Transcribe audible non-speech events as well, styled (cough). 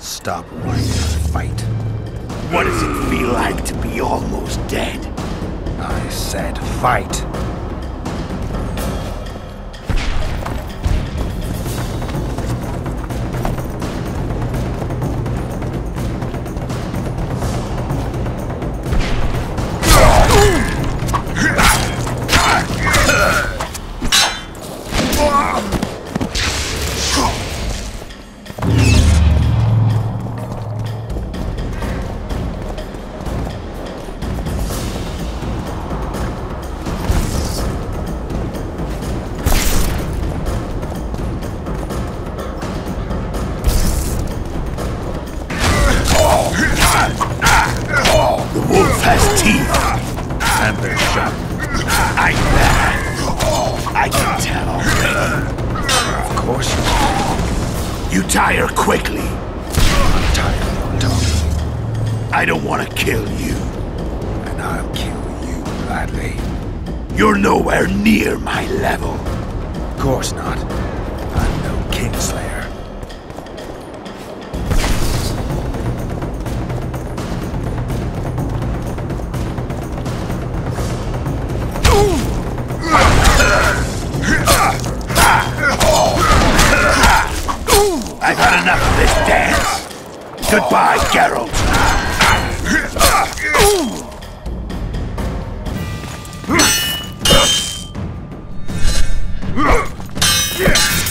stop whining and fight. What does it feel like to be almost dead? I said fight. Course you tire quickly. I'm tired of. I don't want to kill you. And I'll kill you gladly. You're nowhere near my level. Of course not. I've had enough of this dance. Goodbye, Geralt. Yeah. (laughs)